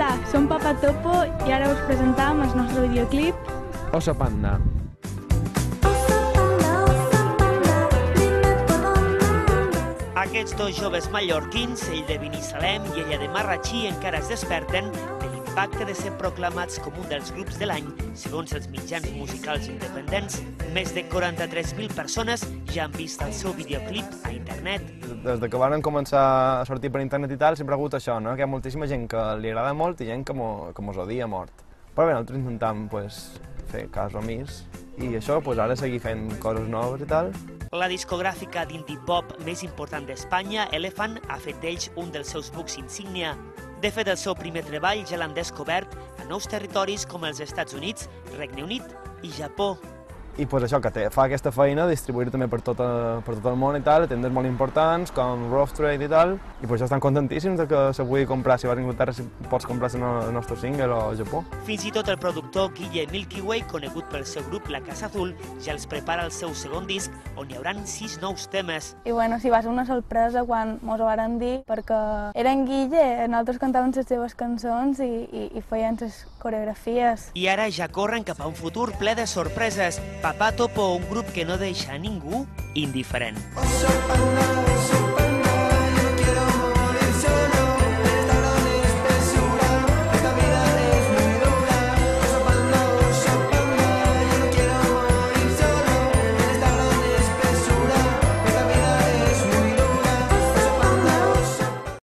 Papa Topo i ara us presentam el nostre videoclip. Osa Panda. Aquests dos joves mallorquins, ell de Binissalem i ella de Marratxí, encara es desperten l'impacte de ser proclamats com un dels grups de l'any, segons els mitjans musicals independents. Més de 43.000 persones ja han vist el seu videoclip a internet. Des de que van començar a sortir per internet i tal, sempre ha hagut això, no? que hi ha moltíssima gent que li agrada molt i gent que mos, que mos odia mort. Però bé, nosaltres intentem pues, fer cas omís i això, pues, ara seguir fent coses noves i tal. La discogràfica d'indie pop més important d'Espanya, Elephant, ha fet d'ells un dels seus bucs insígnia. De fet, el seu primer treball ja l'han descobert a nous territoris com els Estats Units, Regne Unit i Japó. I pues, això, que fa aquesta feina, distribuir també per tot, per tot el món i tal, tendes molt importants, com Rough Trade i tal, i pues, ja estan contentíssims de que se pugui comprar, si vas a Inglaterra, si pots comprar el nostre single o al Japó. Fins i tot el productor Guille Milky Way, conegut pel seu grup La Casa Azul, ja els prepara el seu segon disc, on hi hauran sis nous temes. I bueno, si va ser una sorpresa quan mos ho varen dir, perquè era en Guille, nosaltres cantàvem les seves cançons i, i, i feien les coreografies. I ara ja corren cap a un futur ple de sorpreses. Papá Topo, un grup que no deixa a ningú indiferent. Oso